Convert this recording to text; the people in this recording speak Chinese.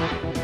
拜拜。